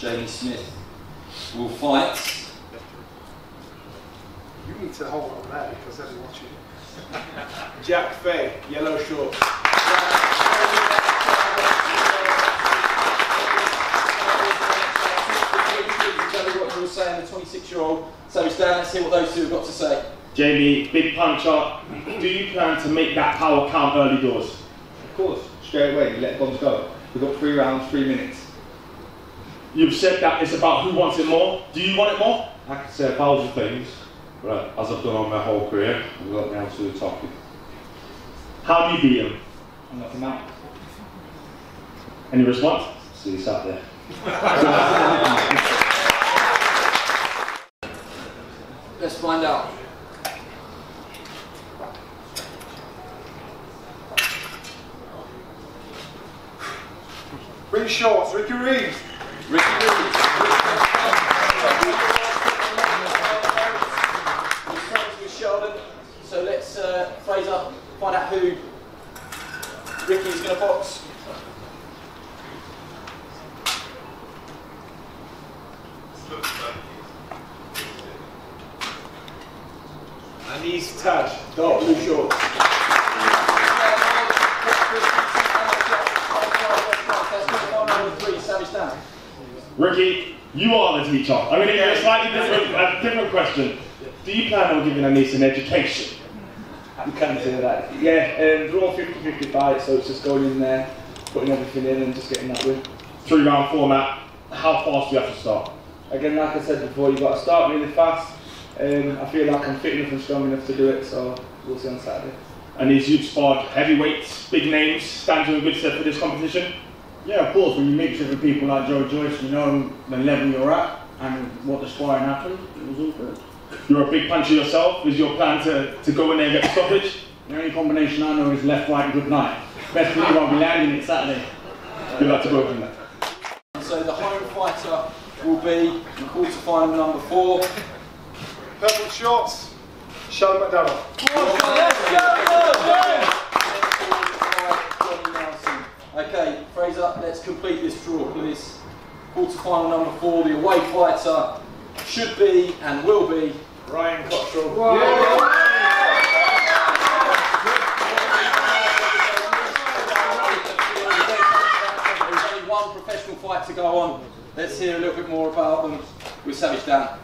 Jamie Smith will fight. You need to hold on that because they're watching. Jack Fay, yellow shorts. What you were saying, the 26 year old. So stand, let's hear what those two have got to say. Jamie, big puncher. Do you plan to make that power count early doors? Of course, straight away, you let bombs go. We've got three rounds, three minutes. You've said that it's about who wants it more. Do you want it more? I could say a thousand things, but as I've done on my whole career, I've got down to the topic. How do you beat him? I knock him out. Any response? See, you sat there. Let's find out. Bring shorts, Ricky Reeves. Ricky Reeves. with Sheldon. So let's, uh, Fraser, find out who Ricky's going to box. And Anees Taj, dark blue shorts. Ricky, you are the teacher. I'm going to give you a slightly different, a different question. Do you plan on giving Anis an education? You can say that. Yeah, um, they're all 50-50 fights, so it's just going in there, putting everything in and just getting that win. Three round format. How fast do you have to start? Again, like I said before, you've got to start really fast. Um, I feel like I'm fit enough and strong enough to do it, so we'll see on Saturday. Anees, you've sparred heavyweights, big names, stand you in good stead for this competition? Yeah, of course, when you mix it with people like Joe Joyce, you know the level you're at and what the sparring happened, it was all good. You're a big puncher yourself. Is your plan to, to go in there and get stoppage? The only combination I know is left, right, good night. Best believe I'll be landing it Saturday. Good luck to both of them. So the home fighter will be in quarter final number four. Purple shorts, Sean McDonald. Okay, Fraser, let's complete this draw, please. Quarter final number four, the away fighter should be and will be Ryan Cottrell. There's only one professional fight to go on. Let's hear a little bit more about them with Savage Dan.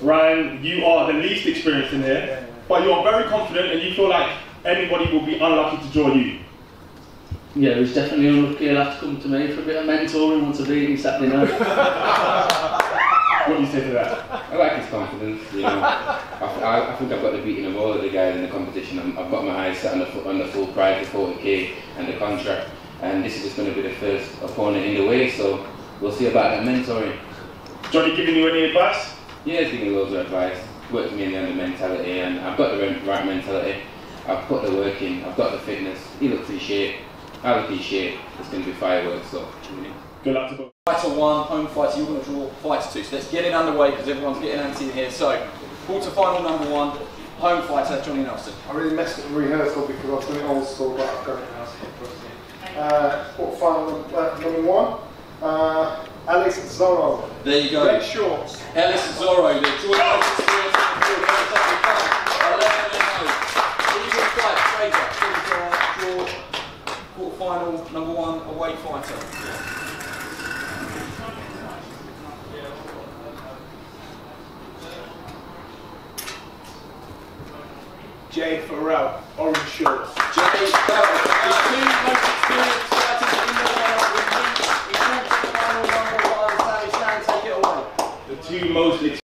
Ryan, you are the least experienced in here, but you are very confident and you feel like anybody will be unlucky to join you. Yeah, it was definitely unlucky. He'll have to come to me for a bit of mentoring once I beat him Saturday night. What do you say to that? I like his confidence. You know, I, I, I think I've got the beating of all of the guys in the competition. I'm, I've got my eyes set on the, on the full prize, the 40k, and the contract. And this is just going to be the first opponent in the way. So we'll see about that mentoring. Johnny giving you any advice? Yeah, he's giving me loads of advice. Worked mainly on the mentality, and I've got the right right mentality. I've put the work in. I've got the fitness. He looks in shape. I look in shape. It's going to be fireworks. So you know. Good luck to both. Fighter one, home fighter, you're going to draw fighter two. So let's get it underway because everyone's getting antsy in here. So, quarter final number one, home fighter, Johnny Nelson. I really messed up the rehearsal because I was doing it old school, but I've got it now. Uh, quarter final number, uh, number one, uh, Ellis Zorro. There you go. Red shorts. Ellis Zorro, the Jordan Ellis experience on the field. Fantastic fun. 11 and 0. Who's your fight, Fraser? Who's uh, draw quarter final number one away fighter? Jay Farrell, orange shorts. Jay Farrell. The two most experienced fighters in the world will meet in quarter final number one. Savage Dan, take it away. The two most ex-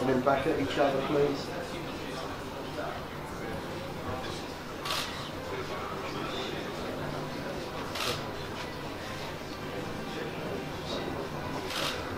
And then back at each other, please.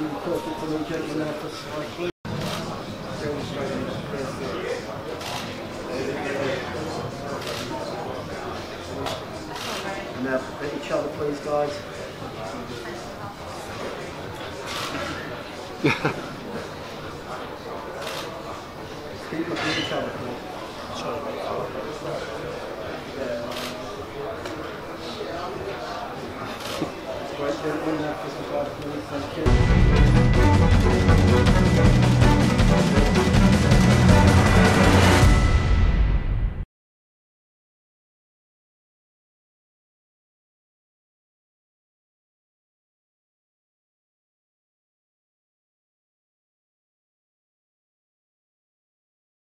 Now for. Demonstrating this perfect. And now at each other, please, guys. Keep looking at each other, for please. Thank you.